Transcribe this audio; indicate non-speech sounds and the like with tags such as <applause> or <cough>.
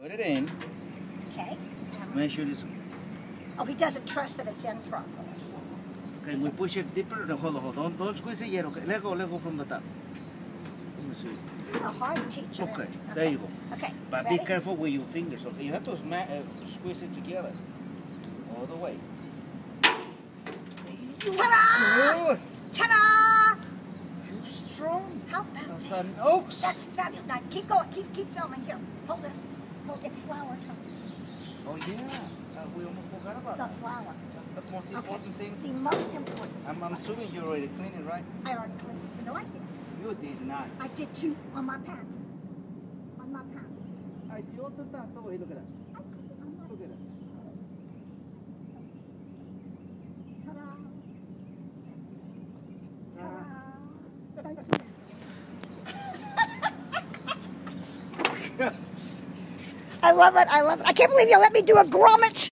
Put it in. Okay. Make sure it's Oh, he doesn't trust that it's in properly. okay. We push it deeper. No, hold on, hold on. Don't, squeeze it yet. Okay, let go, let go from the top. Let me see. He's a hard teacher. Okay, there you go. Okay. But ready? be careful with your fingers. Okay, you have to uh, squeeze it together all the way. Ta-da! Ta-da! You strong. How about That's that? an oaks. That's fabulous. Now keep going. Keep keep filming. Here, hold this. Hold. It's flower time. Oh yeah. Uh, we almost forgot about It's a flower. That's the most Okay. important thing. The most important. I'm, I'm assuming you already cleaned it, right? I already cleaned it. You know I did. You did not. I did too on my pants. On my pants. I see all the dust over here. Look at that. I cleaned it on my Look at that. Ta-da! <laughs> <laughs> I love it. I love it. I can't believe you let me do a grommet.